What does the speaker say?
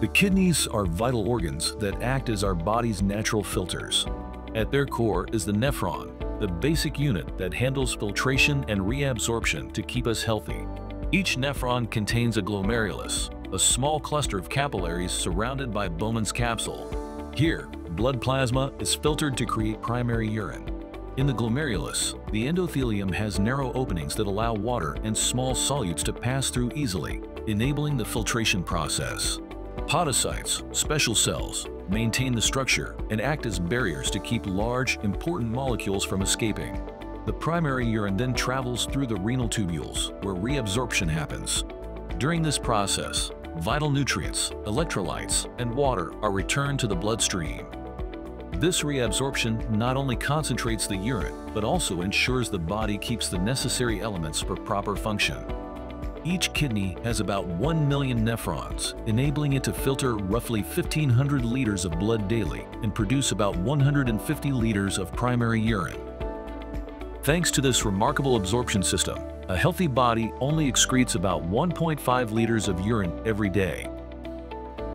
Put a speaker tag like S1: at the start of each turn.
S1: The kidneys are vital organs that act as our body's natural filters. At their core is the nephron, the basic unit that handles filtration and reabsorption to keep us healthy. Each nephron contains a glomerulus, a small cluster of capillaries surrounded by Bowman's capsule. Here, blood plasma is filtered to create primary urine. In the glomerulus, the endothelium has narrow openings that allow water and small solutes to pass through easily, enabling the filtration process. Podocytes, special cells, maintain the structure and act as barriers to keep large, important molecules from escaping. The primary urine then travels through the renal tubules, where reabsorption happens. During this process, vital nutrients, electrolytes, and water are returned to the bloodstream. This reabsorption not only concentrates the urine, but also ensures the body keeps the necessary elements for proper function. Each kidney has about 1 million nephrons, enabling it to filter roughly 1,500 liters of blood daily and produce about 150 liters of primary urine. Thanks to this remarkable absorption system, a healthy body only excretes about 1.5 liters of urine every day,